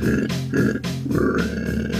Red.